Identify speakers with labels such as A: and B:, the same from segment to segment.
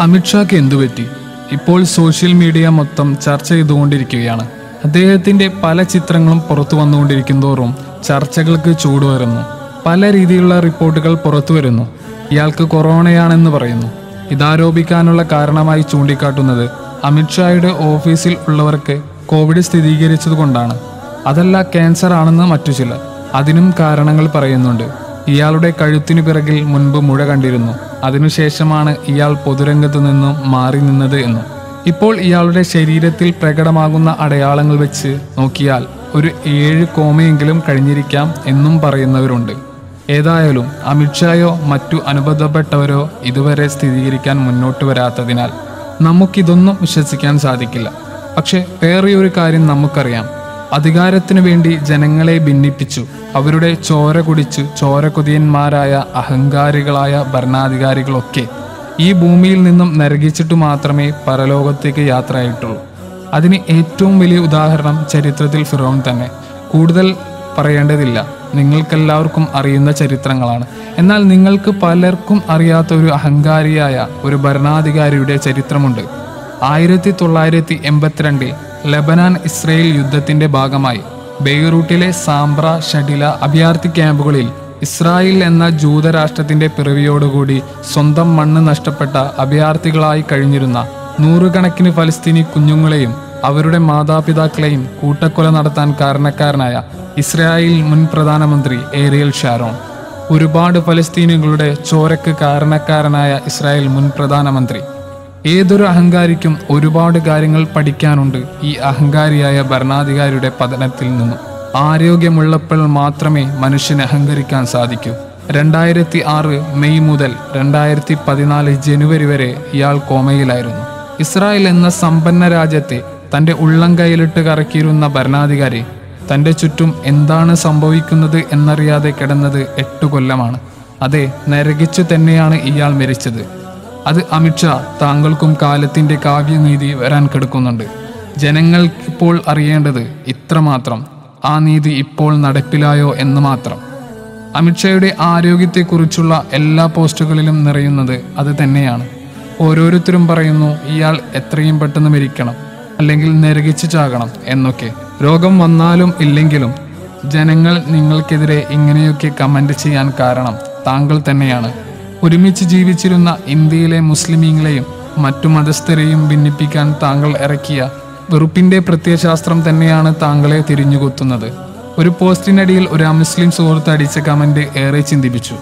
A: അമിത്ഷാക്ക് എന്തുപറ്റി ഇപ്പോൾ social media മൊത്തം ചർച്ച ചെയ്തുകൊണ്ടിരിക്കുകയാണ്. അദ്ദേഹത്തിന്റെ പല ചിത്രങ്ങളും പുറത്തു വന്നുകൊണ്ടിരിക്കുന്തോറും ചർച്ചകൾക്ക് ചൂടുവരുന്നു പല രീതിയിലുള്ള റിപ്പോർട്ടുകൾ പുറത്തു വരുന്നു. ഇയാൾക്ക് കൊറോണയാണെന്ന് പറയുന്നു. ഇതാരോപിക്കാനുള്ള കാരണമായി ചൂണ്ടിക്കാട്ടുന്നത് അമിത്ഷായുടെ ഓഫീസിൽ ഉള്ളവർക്ക് കോവിഡ് സ്ഥിരീകരിച്ചതുകൊണ്ടാണ്. അതല്ല ക്യാൻസർ ആണെന്ന് മറ്റു ചിലർ അതിനും കാരണങ്ങൾ പറയുന്നുണ്ട്. ഇയാളുടെ കഴുത്തിനു പിറകിൽ മുൻപ് മുഴ കണ്ടിരുന്നു. അതിനുശേഷമാണ് ഇയാൾ പൊതുരംഗത്തു നിന്നും മാറി നിന്നത് എന്നും. ഇപ്പോൾ ഇയാളുടെ ശരീരത്തിൽ പ്രകടമാകുന്ന അടയാളങ്ങൾ വെച്ച് നോക്കിയാൽ ഒരു ഏഴ് കോമയെങ്കിലും കഴിഞ്ഞിരിക്കാം എന്നും പറയുന്നവരുണ്ട്. ഏതായാലും അമിത്ഷായോ മറ്റു അനുബന്ധപ്പെട്ടവരോ ഇതുവരെ സ്ഥിരീകരിക്കാൻ മുന്നോട്ട് വരാത്തതിനാൽ നമുക്കിതൊന്നും വിശ്വസിക്കാൻ സാധിക്കില്ല. പക്ഷെ വേറെയൊരു കാര്യം നമുക്കറിയാം. അധികാരത്തിനു വേണ്ടി ജനങ്ങളെ ഭിന്നിപ്പിച്ചു. അവരുടെ ചോര കുടിച്ചു ചോരക്കൊതിയന്മാരായ അഹങ്കാരികളായ ഭരണാധികാരികളൊക്കെ ഈ ഭൂമിയിൽ നിന്നും നരകിച്ചിട്ടു മാത്രമേ പരലോകത്തേക്ക് യാത്രയായിട്ടുള്ളൂ. അതിന് ഏറ്റവും വലിയ ഉദാഹരണം ചരിത്രത്തിൽ ഫിറോൺ തന്നെ. കൂടുതൽ പറയേണ്ടതില്ല. നിങ്ങൾക്കെല്ലാവർക്കും അറിയുന്ന ചരിത്രങ്ങളാണ്. എന്നാൽ നിങ്ങൾക്ക് പലർക്കും അറിയാത്ത ഒരു അഹങ്കാരിയായ ഒരു ഭരണാധികാരിയുടെ ചരിത്രമുണ്ട്. ആയിരത്തി തൊള്ളായിരത്തി എൺപത്തിരണ്ടിൽ ലബനാൻ ഇസ്രയേൽ യുദ്ധത്തിന്റെ ഭാഗമായി ബെയ്റൂട്ടിലെ സാംബ്ര ഷഡില അഭയാർത്ഥി ക്യാമ്പുകളിൽ ഇസ്രായേൽ എന്ന ജൂതരാഷ്ട്രത്തിന്റെ പിറവിയോടുകൂടി സ്വന്തം മണ്ണ് നഷ്ടപ്പെട്ട അഭയാർത്ഥികളായി കഴിഞ്ഞിരുന്ന നൂറുകണക്കിന് ഫലസ്തീനി കുഞ്ഞുങ്ങളെയും അവരുടെ മാതാപിതാക്കളെയും കൂട്ടക്കൊല നടത്താൻ കാരണക്കാരനായ ഇസ്രായേൽ മുൻ പ്രധാനമന്ത്രി ഏറിയൽ ഷാരോൺ. ഒരുപാട് ഫലസ്തീനികളുടെ ചോരക്ക് കാരണക്കാരനായ ഇസ്രായേൽ മുൻ പ്രധാനമന്ത്രി ഏതൊരു അഹങ്കാരിക്കും ഒരുപാട് കാര്യങ്ങൾ പഠിക്കാനുണ്ട്. ഈ അഹങ്കാരിയായ ഭരണാധികാരിയുടെ പതനത്തിൽ നിന്നും. ആരോഗ്യമുള്ളപ്പോൾ മാത്രമേ മനുഷ്യന് അഹങ്കരിക്കാൻ സാധിക്കൂ. രണ്ടായിരത്തി ആറ് മെയ് മുതൽ രണ്ടായിരത്തി പതിനാല് ജനുവരി വരെ ഇയാൾ കോമയിലായിരുന്നു. ഇസ്രായേൽ എന്ന സമ്പന്ന രാജ്യത്തെ തന്റെ ഉള്ളം കൈയിലിട്ട് കറക്കിയിരുന്ന ഭരണാധികാരി തന്റെ ചുറ്റും എന്താണ് സംഭവിക്കുന്നത് എന്നറിയാതെ കിടന്നത് എട്ടു കൊല്ലമാണ്. അതെ നരകിച്ചു തന്നെയാണ് ഇയാൾ മരിച്ചത്. അത് അമിത്ഷാ താങ്കൾക്കും കാലത്തിന്റെ കാവ്യനീതി വരാൻ കിടക്കുന്നുണ്ട്. ജനങ്ങൾക്കിപ്പോൾ അറിയേണ്ടത് ഇത്രമാത്രം ആ നീതി ഇപ്പോൾ നടപ്പിലായോ എന്ന് മാത്രം. അമിത്ഷായുടെ ആരോഗ്യത്തെക്കുറിച്ചുള്ള എല്ലാ പോസ്റ്റുകളിലും നിറയുന്നത് അത് തന്നെയാണ്. ഓരോരുത്തരും പറയുന്നു ഇയാൾ എത്രയും പെട്ടെന്ന് മരിക്കണം അല്ലെങ്കിൽ നരകിച്ചു ചാകണം എന്നൊക്കെ. രോഗം വന്നാലും ഇല്ലെങ്കിലും ജനങ്ങൾ നിങ്ങൾക്കെതിരെ ഇങ്ങനെയൊക്കെ കമന്റ് ചെയ്യാൻ കാരണം താങ്കൾ തന്നെയാണ്. ഒരുമിച്ച് ജീവിച്ചിരുന്ന ഇന്ത്യയിലെ മുസ്ലിമീങ്ങളെയും മറ്റു മതസ്ഥരെയും ഭിന്നിപ്പിക്കാൻ താങ്കൾ ഇറക്കിയ വെറുപ്പിന്റെ പ്രത്യയശാസ്ത്രം തന്നെയാണ് താങ്കളെ തിരിഞ്ഞുകൊത്തുന്നത്. ഒരു പോസ്റ്റിനടിയിൽ ഒരു അമുസ്ലിം സുഹൃത്ത് അടിച്ച കമന്റ് ഏറെ ചിന്തിപ്പിച്ചു.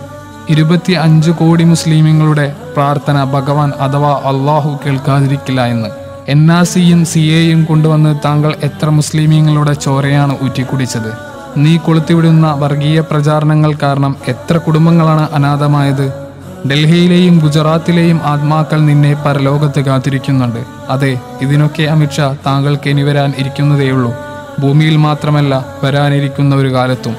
A: ഇരുപത്തി അഞ്ച് കോടി മുസ്ലിമീങ്ങളുടെ പ്രാർത്ഥന ഭഗവാൻ അഥവാ അള്ളാഹു കേൾക്കാതിരിക്കില്ല എന്ന്. എൻ ആർ സിയും സി എയും കൊണ്ടുവന്ന് താങ്കൾ എത്ര മുസ്ലിമീങ്ങളുടെ ചോരയാണ് ഊറ്റിക്കുടിച്ചത്. നീ കൊളുത്തിവിടുന്ന വർഗീയ പ്രചാരണങ്ങൾ കാരണം എത്ര കുടുംബങ്ങളാണ് അനാഥമായത്? ഡൽഹിയിലെയും ഗുജറാത്തിലെയും ആത്മാക്കൾ നിന്നെ പരലോകത്ത് കാത്തിരിക്കുന്നുണ്ട്. അതെ ഇതിനൊക്കെ അമിത്ഷാ താങ്കൾക്ക് ഇനി വരാൻ ഇരിക്കുന്നതേയുള്ളൂ. ഭൂമിയിൽ മാത്രമല്ല വരാനിരിക്കുന്ന ഒരു കാലത്തും.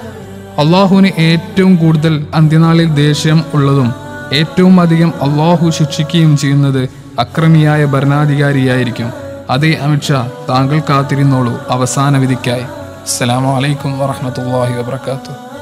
A: അള്ളാഹുവിന് ഏറ്റവും കൂടുതൽ അന്ത്യനാളിൽ ദേഷ്യം ഉള്ളതും ഏറ്റവും അധികം അള്ളാഹു ശിക്ഷിക്കുകയും ചെയ്യുന്നത് അക്രമിയായ ഭരണാധികാരിയായിരിക്കും. അതെ അമിത്ഷാ താങ്കൾ കാത്തിരുന്നോളൂ അവസാന വിധിക്കായി. അസ്സലാമു അലൈക്കും വറഹ്മത്തുള്ളാഹി വബർക്കാത്തു